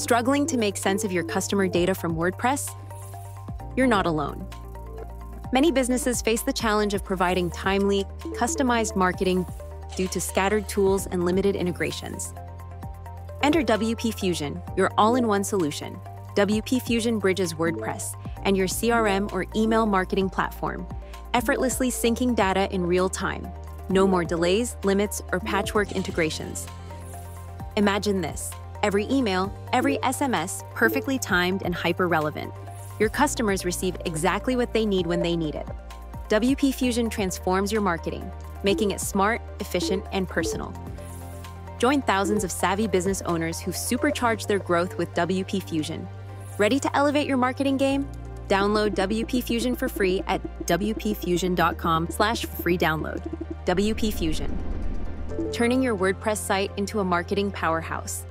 Struggling to make sense of your customer data from WordPress? You're not alone. Many businesses face the challenge of providing timely, customized marketing due to scattered tools and limited integrations. Enter WP Fusion, your all in one solution. WP Fusion bridges WordPress and your CRM or email marketing platform, effortlessly syncing data in real time. No more delays, limits, or patchwork integrations. Imagine this every email, every SMS perfectly timed and hyper relevant. Your customers receive exactly what they need when they need it. WP Fusion transforms your marketing, making it smart, efficient, and personal. Join thousands of savvy business owners who've supercharged their growth with WP Fusion. Ready to elevate your marketing game? Download WP Fusion for free at wpfusion.com slash free download. WP Fusion. Turning your WordPress site into a marketing powerhouse.